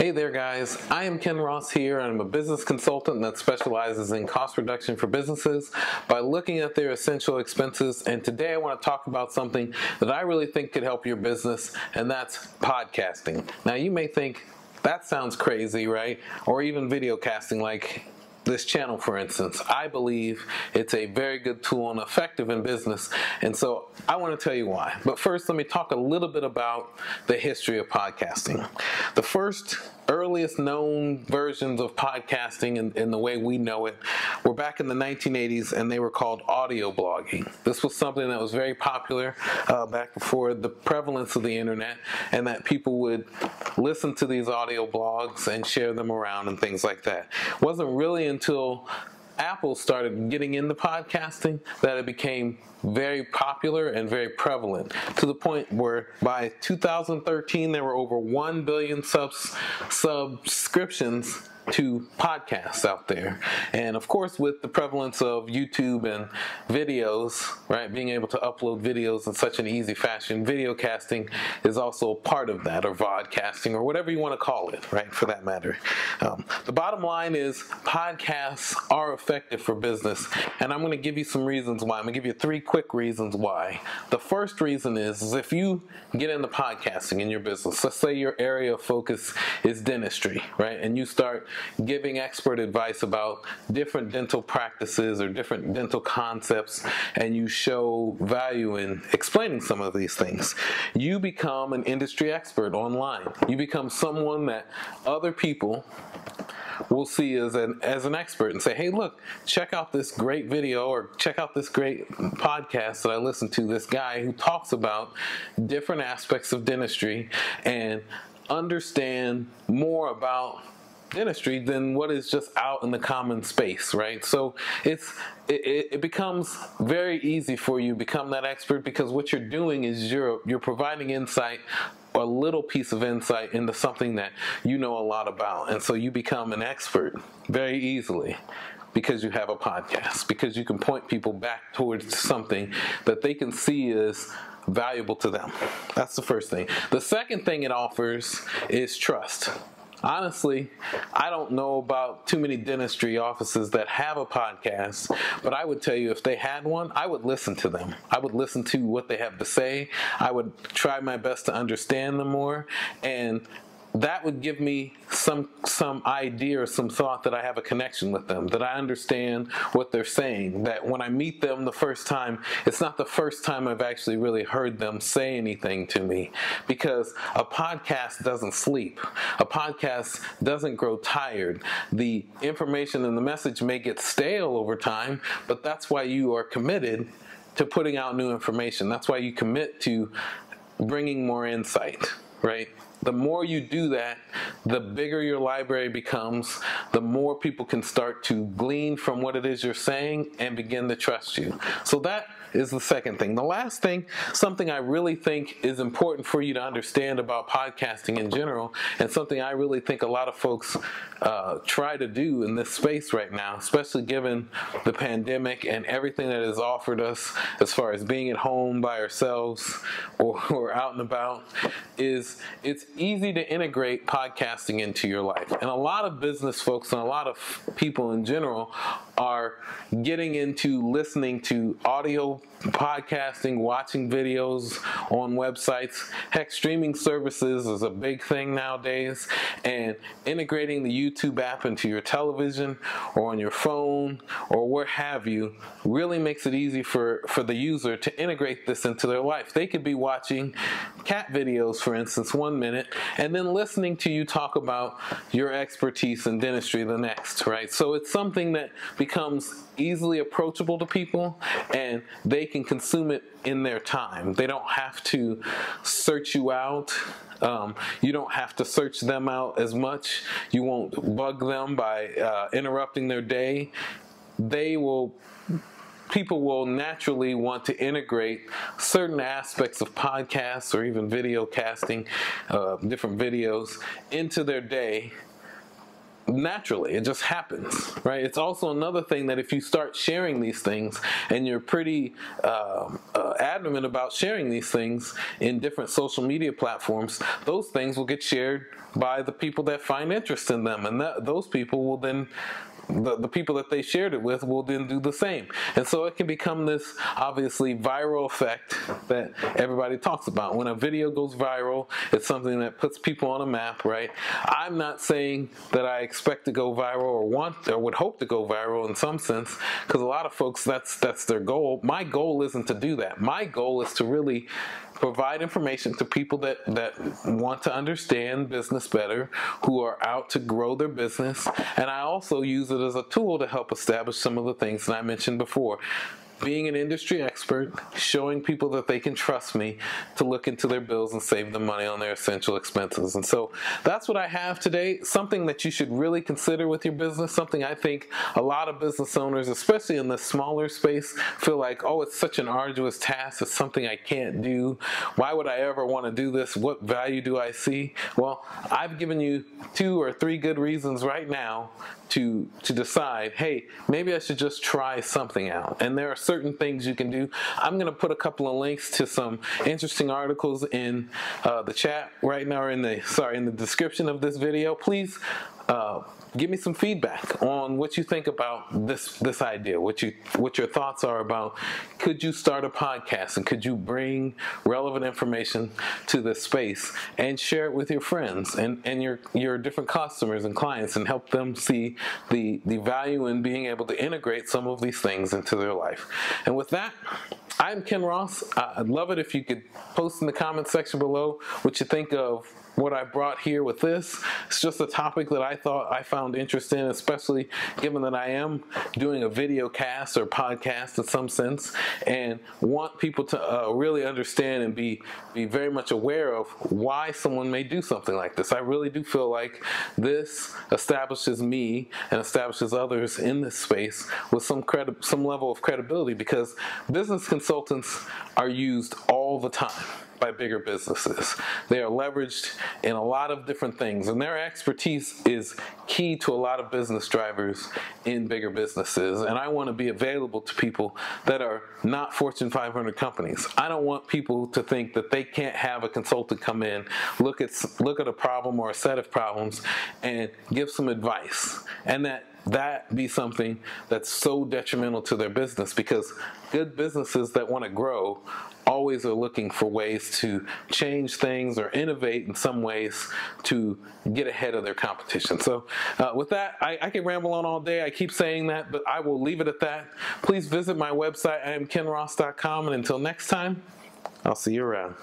Hey there, guys. I am Ken Ross here. I'm a business consultant that specializes in cost reduction for businesses by looking at their essential expenses. And today I want to talk about something that I really think could help your business, and that's podcasting. Now, you may think, that sounds crazy, right? Or even video casting, like this channel, for instance, I believe it's a very good tool and effective in business. And so I want to tell you why. But first, let me talk a little bit about the history of podcasting. The first earliest known versions of podcasting in, in, the way we know it were back in the 1980s and they were called audio blogging. This was something that was very popular uh, back before the prevalence of the internet and that people would listen to these audio blogs and share them around and things like that. It wasn't really until Apple started getting into podcasting that it became very popular and very prevalent to the point where by 2013 there were over 1 billion subs subscriptions to podcasts out there. And of course, with the prevalence of YouTube and videos, right, being able to upload videos in such an easy fashion, video casting is also a part of that, or vodcasting, or whatever you want to call it, right, for that matter. Um, the bottom line is podcasts are effective for business, and I'm going to give you some reasons why. I'm going to give you three quick reasons why. The first reason is, is if you get into podcasting in your business, let's say your area of focus is dentistry, right, and you start giving expert advice about different dental practices or different dental concepts, and you show value in explaining some of these things. You become an industry expert online. You become someone that other people will see as an as an expert and say, "Hey, look, check out this great video or check out this great podcast that I listened to. This guy who talks about different aspects of dentistry and understand more about dentistry than what is just out in the common space, right? So it's it, it, becomes very easy for you become that expert because what you're doing is you're you're providing insight a little piece of insight into something that you know a lot about. And so you become an expert very easily because you have a podcast because you can point people back towards something that they can see as valuable to them. That's the first thing. The second thing it offers is trust honestly, I don't know about too many dentistry offices that have a podcast, but I would tell you if they had one, I would listen to them. I would listen to what they have to say. I would try my best to understand them more. And that would give me some some idea or some thought that I have a connection with them, that I understand what they're saying, that when I meet them the first time, it's not the first time I've actually really heard them say anything to me because a podcast doesn't sleep. A podcast doesn't grow tired. The information and the message may get stale over time, but that's why you are committed to putting out new information. That's why you commit to bringing more insight, right? the more you do that, the bigger your library becomes, the more people can start to glean from what it is you're saying and begin to trust you. So that is the second thing. The last thing, something I really think is important for you to understand about podcasting in general, and something I really think a lot of folks uh, try to do in this space right now, especially given the pandemic and everything that is offered us as far as being at home by ourselves or, or out and about, is it's easy to integrate podcasting into your life. And a lot of business folks and a lot of people in general are getting into listening to audio podcasting, watching videos on websites. Heck, streaming services is a big thing nowadays, and integrating the YouTube app into your television or on your phone or what have you really makes it easy for, for the user to integrate this into their life. They could be watching cat videos, for instance, one minute, and then listening to you talk about your expertise in dentistry the next, right? So it's something that becomes easily approachable to people and they can consume it in their time. They don't have to search you out. Um, you don't have to search them out as much. You won't bug them by uh, interrupting their day. They will people will naturally want to integrate certain aspects of podcasts or even video casting, uh, different videos, into their day naturally. It just happens, right? It's also another thing that if you start sharing these things and you're pretty uh, uh, adamant about sharing these things in different social media platforms, those things will get shared by the people that find interest in them, and that, those people will then the, the people that they shared it with will then do the same. And so it can become this obviously viral effect that everybody talks about. When a video goes viral, it's something that puts people on a map, right? I'm not saying that I expect to go viral or want or would hope to go viral in some sense, because a lot of folks that's that's their goal. My goal isn't to do that. My goal is to really provide information to people that, that want to understand business better, who are out to grow their business. And I also use it as a tool to help establish some of the things that I mentioned before being an industry expert, showing people that they can trust me to look into their bills and save them money on their essential expenses. And so that's what I have today. Something that you should really consider with your business, something I think a lot of business owners, especially in the smaller space, feel like, oh, it's such an arduous task. It's something I can't do. Why would I ever want to do this? What value do I see? Well, I've given you two or three good reasons right now to to decide, hey, maybe I should just try something out. And there are certain things you can do. I'm going to put a couple of links to some interesting articles in uh, the chat right now, or in the sorry in the description of this video. Please uh, give me some feedback on what you think about this this idea. What you what your thoughts are about. Could you start a podcast and could you bring relevant information to this space and share it with your friends and, and your your different customers and clients and help them see the the value in being able to integrate some of these things into their life. And with that. I'm Ken Ross. I'd love it if you could post in the comment section below what you think of what I brought here with this. It's just a topic that I thought I found interesting, especially given that I am doing a video cast or podcast in some sense, and want people to uh, really understand and be be very much aware of why someone may do something like this. I really do feel like this establishes me and establishes others in this space with some credi- some level of credibility because business consultants are used all the time by bigger businesses. They are leveraged in a lot of different things, and their expertise is key to a lot of business drivers in bigger businesses. And I want to be available to people that are not Fortune 500 companies. I don't want people to think that they can't have a consultant come in, look at look at a problem or a set of problems, and give some advice, and that that be something that's so detrimental to their business because good businesses that want to grow always are looking for ways to change things or innovate in some ways to get ahead of their competition. So, uh, with that, I, I, can ramble on all day. I keep saying that, but I will leave it at that. Please visit my website, I am kenross.com, and until next time, I'll see you around.